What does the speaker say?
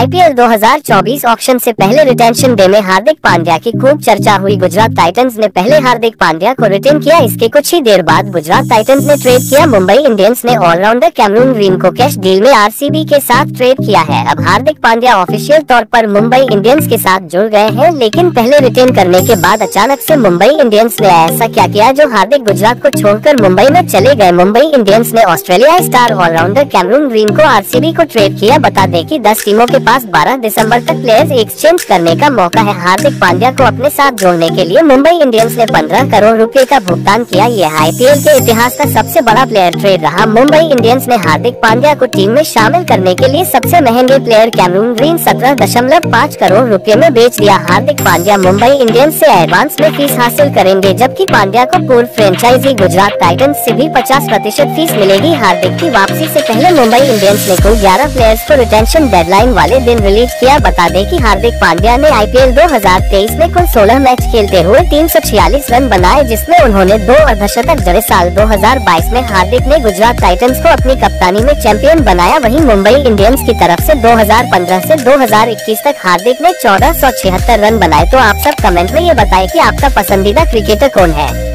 IPL 2024 auction से पहले retention day में हार्दिक पांड्या की खूब चर्चा हुई। गुजरात टाइटंस ने पहले हार्दिक पांड्या को रिटेन किया, इसके कुछ ही देर बाद गुजरात टाइटंस ने ट्रेड किया। मुंबई इंडियंस ने ऑलराउंडर कैमरून ग्रीन को कैश डील में आरसीबी के साथ ट्रेड किया है। अब हार्दिक पांड्या ऑफिशियल तौर पर मुंबई इंडियंस के साथ जुड़ गए हैं, लेकिन पहले रिटेन करने के बाद अचानक से मुंबई इंडियंस ने ऐसा क्या किया जो हार्दिक गुजरात को छोड़कर मुंबई में चले गए। मुंबई इंडियंस ने Australia star allrounder Cameron Green को आरसीबी को ट्रेड किया। बता दें की दस टीमों के पास 12 दिसंबर तक प्लेयर्स एक्सचेंज करने का मौका है। हार्दिक पांड्या को अपने साथ जोड़ने के लिए मुंबई इंडियंस ने 15 करोड़ रुपए का भुगतान किया। यह आईपीएल के इतिहास का सबसे बड़ा प्लेयर ट्रेड रहा। मुंबई इंडियंस ने हार्दिक पांड्या को टीम में शामिल करने के लिए सबसे महँगे प्लेयर कैमरून ग्रीन सत्रह दशमलव करोड़ रूपए में बेच दिया। हार्दिक पांड्या मुंबई इंडियंस ऐसी एडवांस में फ़ीस हासिल करेंगे, जबकि पांड्या को पूर्व फ्रेंचाइजी गुजरात टाइटन ऐसी भी पचास प्रतिशत फ़ीस मिलेगी। हार्दिक की वापसी ऐसी पहले मुंबई इंडियंस ने कुल ग्यारह प्लेयर्स को रिटेंशन डेडलाइन वाले दिन रिलीज़ किया। बता दें कि हार्दिक पांड्या ने आईपीएल 2023 में कुल 16 मैच खेलते हुए 346 रन बनाए, जिसमें उन्होंने दो अर्धशतक जड़े साल 2022 में हार्दिक ने गुजरात टाइटंस को अपनी कप्तानी में चैंपियन बनाया। वहीं मुंबई इंडियंस की तरफ़ से 2015 से 2021 तक हार्दिक ने चौदह रन बनाए। तो आप सब कमेंट में ये बताएँ की आपका पसंदीदा क्रिकेटर कौन है?